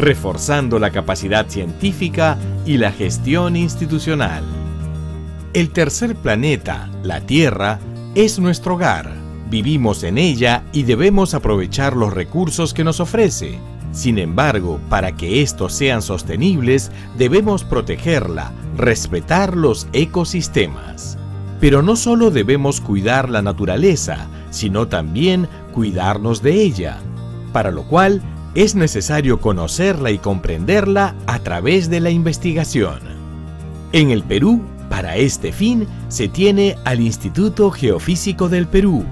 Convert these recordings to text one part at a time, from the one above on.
reforzando la capacidad científica y la gestión institucional. El tercer planeta, la Tierra, es nuestro hogar. Vivimos en ella y debemos aprovechar los recursos que nos ofrece. Sin embargo, para que estos sean sostenibles, debemos protegerla, respetar los ecosistemas. Pero no solo debemos cuidar la naturaleza, sino también cuidarnos de ella, para lo cual es necesario conocerla y comprenderla a través de la investigación. En el Perú, para este fin, se tiene al Instituto Geofísico del Perú,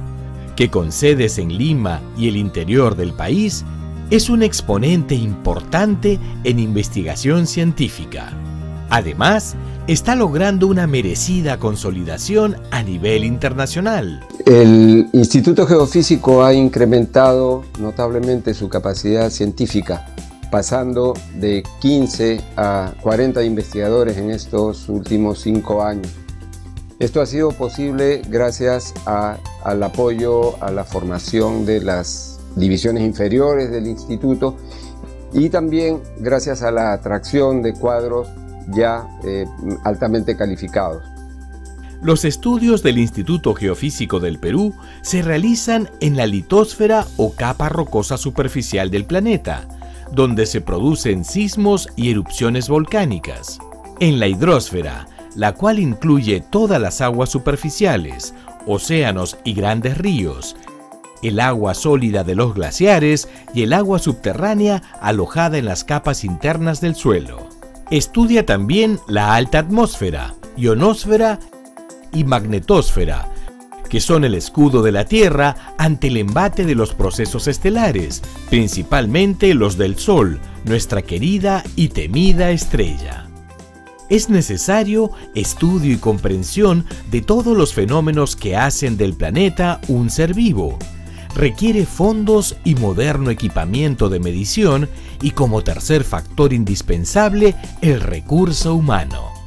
que con sedes en Lima y el interior del país, es un exponente importante en investigación científica. Además, está logrando una merecida consolidación a nivel internacional. El Instituto Geofísico ha incrementado notablemente su capacidad científica, pasando de 15 a 40 investigadores en estos últimos cinco años. Esto ha sido posible gracias al apoyo a la formación de las divisiones inferiores del instituto y también gracias a la atracción de cuadros ya eh, altamente calificados. Los estudios del Instituto Geofísico del Perú se realizan en la litósfera o capa rocosa superficial del planeta, donde se producen sismos y erupciones volcánicas. En la hidrosfera, la cual incluye todas las aguas superficiales, océanos y grandes ríos, el agua sólida de los glaciares y el agua subterránea alojada en las capas internas del suelo. Estudia también la alta atmósfera, ionosfera y magnetosfera, que son el escudo de la Tierra ante el embate de los procesos estelares, principalmente los del Sol, nuestra querida y temida estrella. Es necesario estudio y comprensión de todos los fenómenos que hacen del planeta un ser vivo, requiere fondos y moderno equipamiento de medición y como tercer factor indispensable el recurso humano.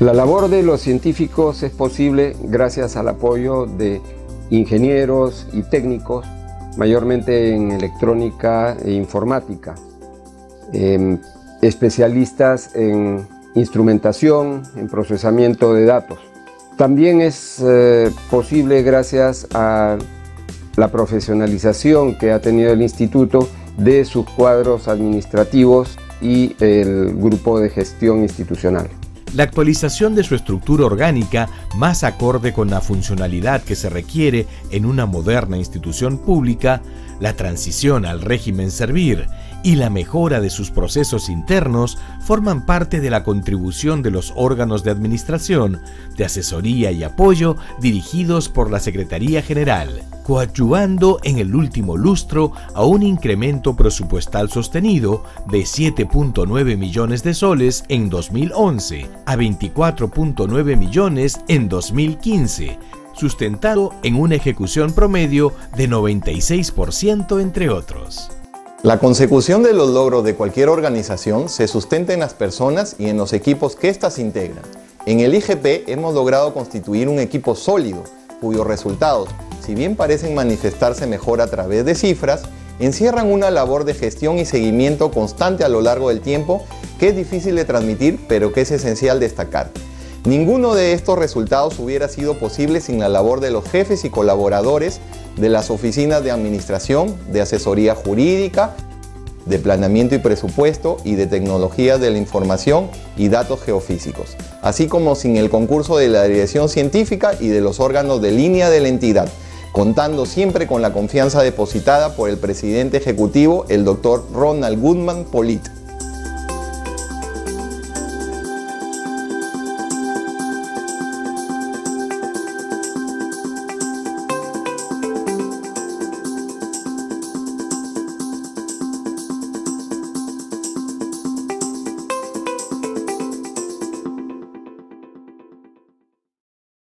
La labor de los científicos es posible gracias al apoyo de ingenieros y técnicos, mayormente en electrónica e informática, em, especialistas en instrumentación, en procesamiento de datos. También es eh, posible gracias a la profesionalización que ha tenido el instituto de sus cuadros administrativos y el grupo de gestión institucional. La actualización de su estructura orgánica más acorde con la funcionalidad que se requiere en una moderna institución pública, la transición al régimen servir y la mejora de sus procesos internos forman parte de la contribución de los órganos de administración, de asesoría y apoyo dirigidos por la Secretaría General, coadyuvando en el último lustro a un incremento presupuestal sostenido de 7.9 millones de soles en 2011 a 24.9 millones en 2015, sustentado en una ejecución promedio de 96% entre otros. La consecución de los logros de cualquier organización se sustenta en las personas y en los equipos que éstas integran. En el IGP hemos logrado constituir un equipo sólido, cuyos resultados, si bien parecen manifestarse mejor a través de cifras, encierran una labor de gestión y seguimiento constante a lo largo del tiempo que es difícil de transmitir, pero que es esencial destacar. Ninguno de estos resultados hubiera sido posible sin la labor de los jefes y colaboradores de las oficinas de administración, de asesoría jurídica, de planeamiento y presupuesto y de tecnología de la información y datos geofísicos, así como sin el concurso de la dirección científica y de los órganos de línea de la entidad, contando siempre con la confianza depositada por el presidente ejecutivo, el doctor Ronald Goodman Polit.